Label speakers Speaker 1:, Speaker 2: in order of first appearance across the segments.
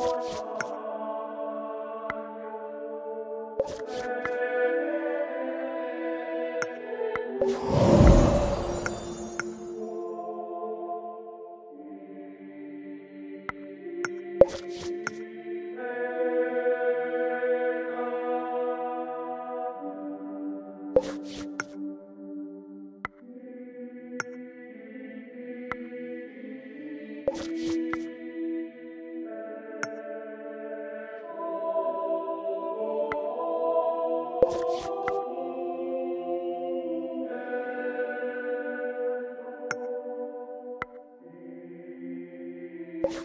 Speaker 1: Oh.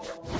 Speaker 1: Thank you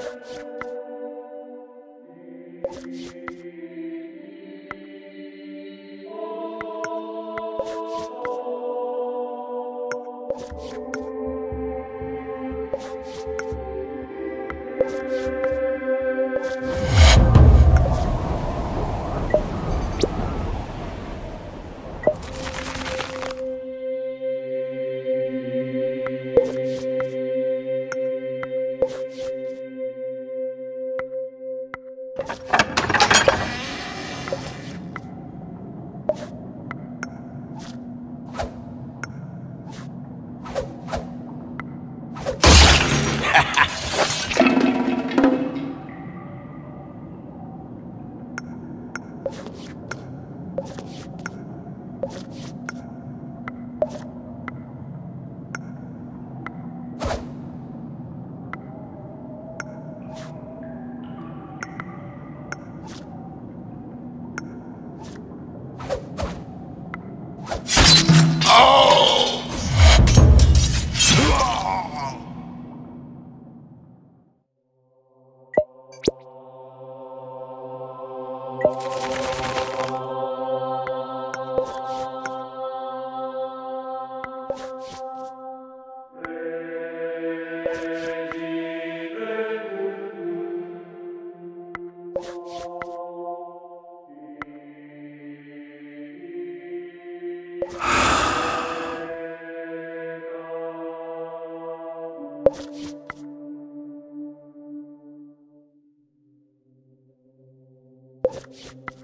Speaker 1: Thank you. Thank you.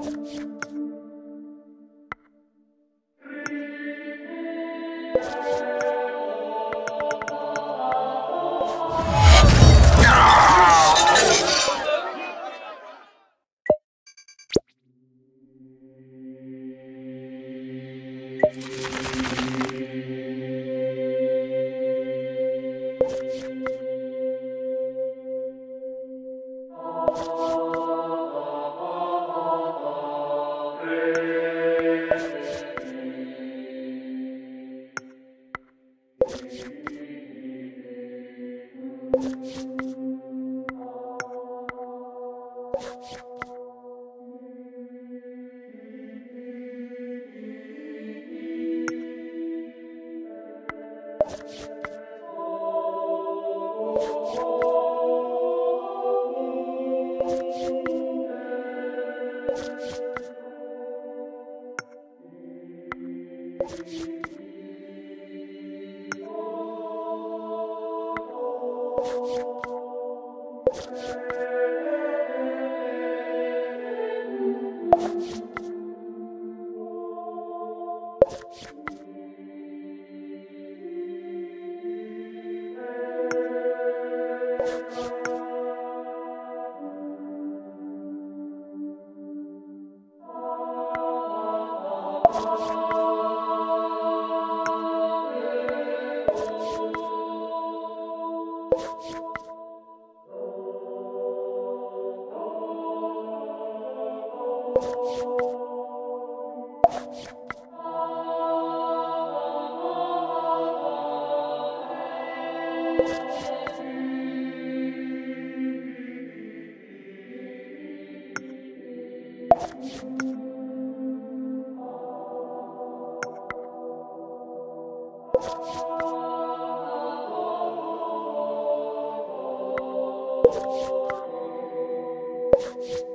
Speaker 1: you me you.